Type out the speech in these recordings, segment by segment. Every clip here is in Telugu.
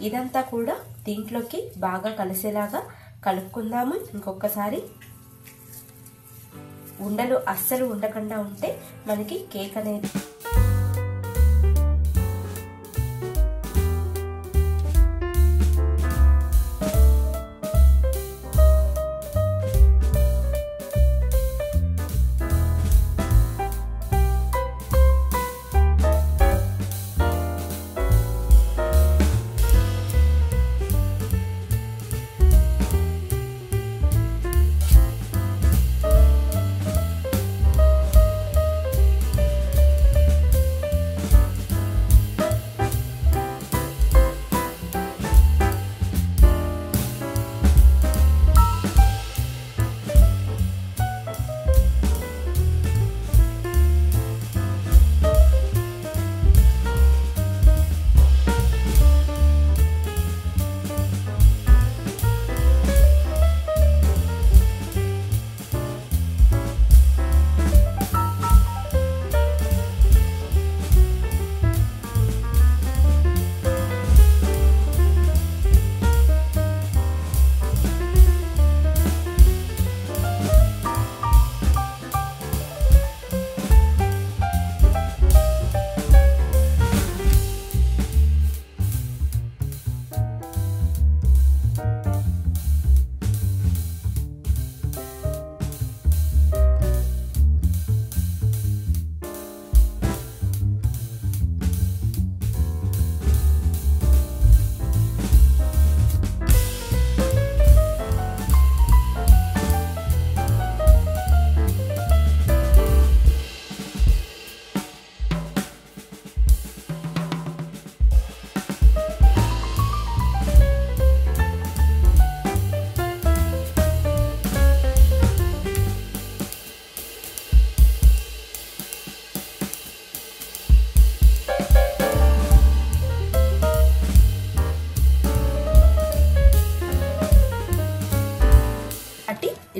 ఇదంతా కూడా దీంట్లోకి బాగా కలిసేలాగా కలుపుకుందాము. ఇంకొకసారి ఉండలు అస్సలు ఉండకుండా ఉంటే మనకి కేక్ అనేది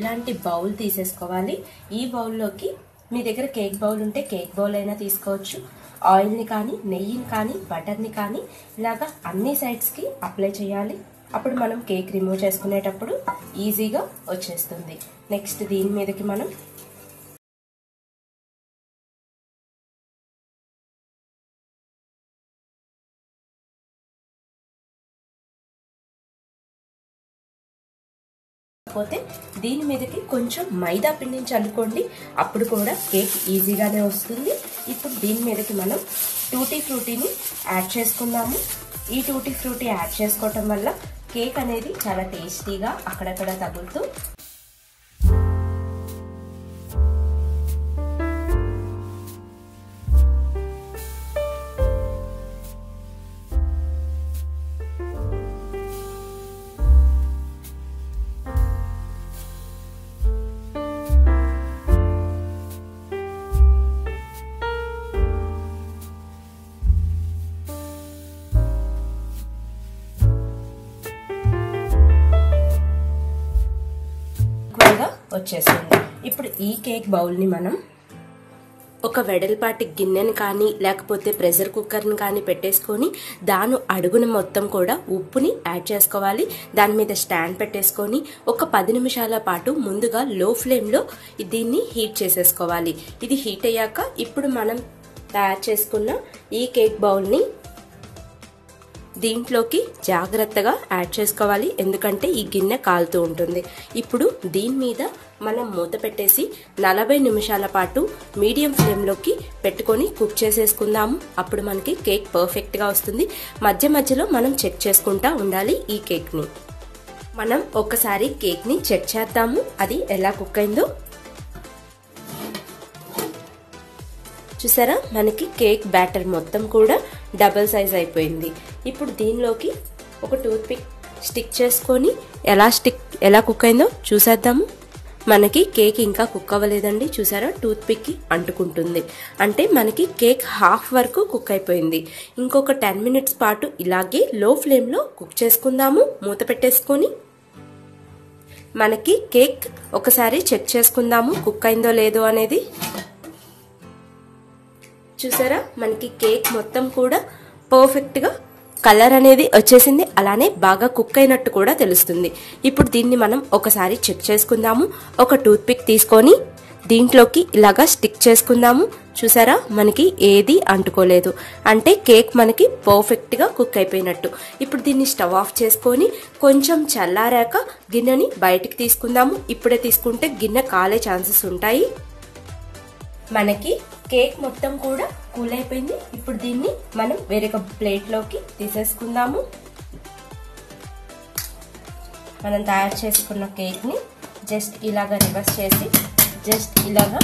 ఇలాంటి బౌల్ తీసేసుకోవాలి. ఈ బౌల్లోకి మీ దగ్గర కేక్ బౌల్ ఉంటే కేక్ బౌల్ అయినా తీసుకోవచ్చు. ఆయిల్ని కానీ నెయ్యిని కానీ బటర్ని కానీ ఇలాగా అన్ని సైడ్స్కి అప్లై చేయాలి. అప్పుడు మనం కేక్ రిమూవ్ చేసుకునేటప్పుడు ఈజీగా వచ్చేస్తుంది. నెక్స్ట్ దీని మీదకి మనం కాకపోతే దీని మీదకి కొంచెం మైదా పిండిని చల్లుకోండి అప్పుడు కూడా కేక్ ఈజీగానే వస్తుంది. ఇప్పుడు దీని మీదకి మనం టూటీ ఫ్రూటీని యాడ్ చేసుకుందాము. ఈ టూటీ ఫ్రూటీ యాడ్ చేసుకోవటం వల్ల కేక్ అనేది చాలా టేస్టీగా అక్కడక్కడ తగులుతూ వచ్చేసింది. ఇప్పుడు ఈ కేక్ బౌల్ని మనం ఒక వెడల్పాటి గిన్నెని కానీ లేకపోతే ప్రెషర్ కుక్కర్ని కానీ పెట్టేసుకొని దాని అడుగున మొత్తం కూడా ఉప్పుని యాడ్ చేసుకోవాలి. దాని మీద స్టాండ్ పెట్టేసుకొని ఒక పది నిమిషాల పాటు ముందుగా లో ఫ్లేమ్లో దీన్ని హీట్ చేసేసుకోవాలి. ఇది హీట్ అయ్యాక ఇప్పుడు మనం తయారు చేసుకున్న ఈ కేక్ బౌల్ని దీంట్లోకి జాగ్రత్తగా యాడ్ చేసుకోవాలి. ఎందుకంటే ఈ గిన్నె కాలుతూ ఉంటుంది. ఇప్పుడు దీని మీద మనం మూత పెట్టేసి నలభై నిమిషాల పాటు మీడియం ఫ్లేమ్లోకి పెట్టుకొని కుక్ చేసేసుకుందాము అప్పుడు మనకి కేక్ పర్ఫెక్ట్గా వస్తుంది. మధ్య మధ్యలో మనం చెక్ చేసుకుంటా ఉండాలి ఈ కేక్ని. మనం ఒకసారి కేక్ని చెక్ చేద్దాము. అది ఎలా కుక్ అయిందో. చూసారా? మనకి కేక్ బ్యాటర్ మొత్తం కూడా డబల్ సైజ్ అయిపోయింది. ఇప్పుడు దీనిలోకి ఒక టూత్ పిక్ స్టిక్ చేసుకొని ఎలా స్టిక్ ఎలా కుక్ అయిందో చూసేద్దాము. మనకి కేక్ ఇంకా కుక్ అవ్వలేదండి. చూసారా? టూత్ పిక్కి అంటుకుంటుంది. అంటే మనకి కేక్ హాఫ్ వరకు కుక్ అయిపోయింది. ఇంకొక టెన్ మినిట్స్ పాటు ఇలాగే లో ఫ్లేమ్లో కుక్ చేసుకుందాము. మూత పెట్టేసుకొని మనకి కేక్ ఒకసారి చెక్ చేసుకుందాము. కుక్ అయిందో లేదో అనేది. చూసారా? మనకి కేక్ మొత్తం కూడా పర్ఫెక్ట్గా కలర్ అనేది వచ్చేసింది. అలానే బాగా కుక్ అయినట్టు కూడా తెలుస్తుంది. ఇప్పుడు దీన్ని మనం ఒకసారి చెక్ చేసుకుందాము. ఒక టూత్ పిక్ తీసుకొని దీంట్లోకి ఇలాగా స్టిక్ చేసుకుందాము. చూసారా? మనకి ఏది అంటుకోలేదు. అంటే కేక్ మనకి పర్ఫెక్ట్గా కుక్ అయిపోయినట్టు. ఇప్పుడు దీన్ని స్టవ్ ఆఫ్ చేసుకొని కొంచెం చల్లారాక గిన్నెని బయటికి తీసుకుందాము. ఇప్పుడే తీసుకుంటే గిన్నె కాలే ఛాన్సెస్ ఉంటాయి. మనకి కేక్ మొత్తం కూడా కూల్ అయిపోయింది ఇప్పుడు దీన్ని మనం వేరొక ప్లేట్లోకి తీసేసుకుందాము. మనం తయారు చేసుకున్న కేక్ని జస్ట్ ఇలాగ రివర్స్ చేసి జస్ట్ ఇలాగా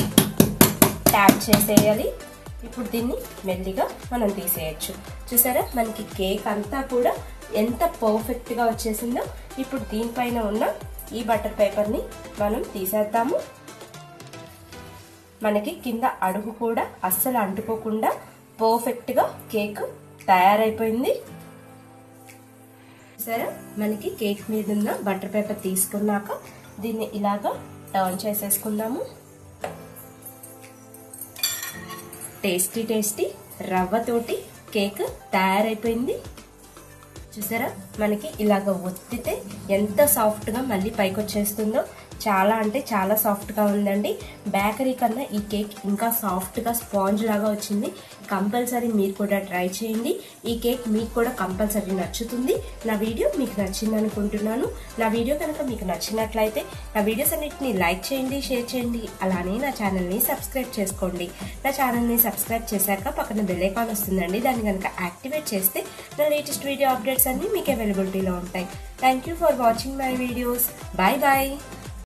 ట్యాప్ చేసేయాలి. ఇప్పుడు దీన్ని మెల్లిగా మనం తీసేయచ్చు. చూసారా? మనకి కేక్ అంతా కూడా ఎంత పర్ఫెక్ట్గా వచ్చేసిందో. ఇప్పుడు దీనిపైన ఉన్న ఈ బటర్ పేపర్ని మనం తీసేద్దాము. మనకి కింద అడుగు కూడా అస్సలు అంటుకోకుండా పర్ఫెక్ట్గా కేక్ తయారైపోయింది. సరే మనకి కేక్ మీద ఉన్న బటర్ పేపర్ తీసుకున్నాక దీన్ని ఇలాగా టర్న్ చేసేసుకుందాము. టేస్టీ టేస్టీ రవ్వతోటి కేక్ తయారైపోయింది. చూసారా? మనకి ఇలాగ ఒత్తితే ఎంత సాఫ్ట్గా మళ్ళీ పైకి వచ్చేస్తుందో చాలా అంటే చాలా సాఫ్ట్గా ఉందండి. బేకరీ కన్నా ఈ కేక్ ఇంకా సాఫ్ట్గా స్పాంజ్ లాగా వచ్చింది. కంపల్సరీ మీరు కూడా ట్రై చేయండి. ఈ కేక్ మీకు కూడా కంపల్సరీ నచ్చుతుంది. నా వీడియో మీకు నచ్చింది అనుకుంటున్నాను. నా వీడియో కనుక మీకు నచ్చినట్లయితే నా వీడియోస్ అన్నిటిని లైక్ చేయండి షేర్ చేయండి. అలానే నా ఛానల్ని సబ్స్క్రైబ్ చేసుకోండి. నా ఛానల్ని సబ్స్క్రైబ్ చేశాక పక్కన బెల్ ఐకాన్ వస్తుందండి. దాన్ని కనుక యాక్టివేట్ చేస్తే నా లేటెస్ట్ వీడియో అప్డేట్స్ అన్నీ మీకు అవైలబిలిటీలో ఉంటాయి. Thank you for watching my videos. Bye bye.